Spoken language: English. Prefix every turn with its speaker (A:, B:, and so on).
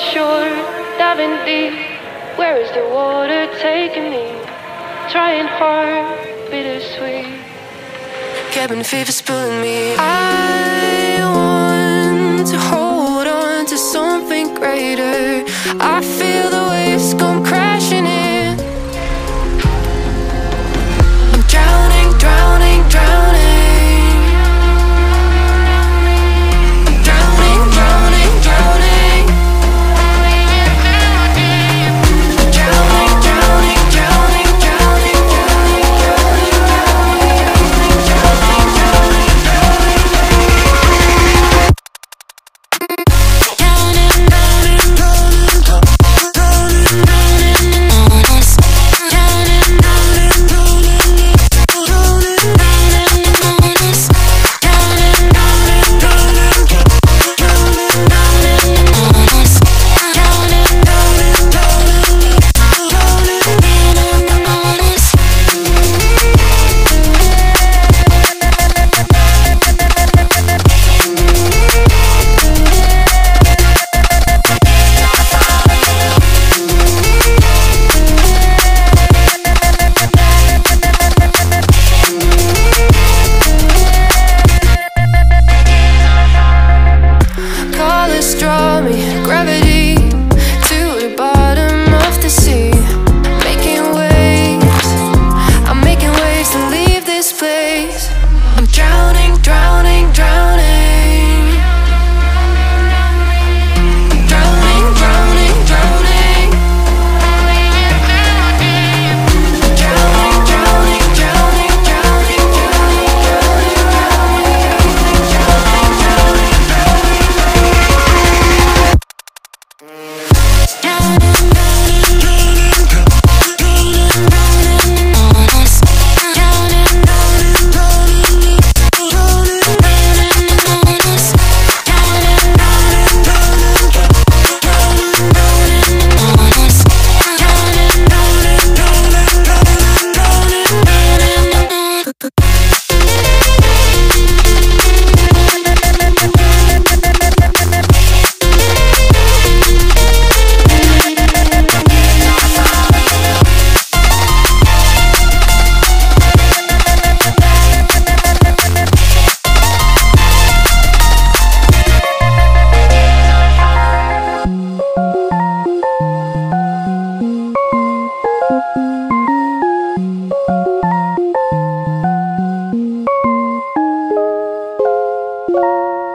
A: shore, diving deep. Where is the water taking me? Trying hard, bittersweet.
B: Cabin fever's pulling me. I want to hold on to something greater. I feel
A: Música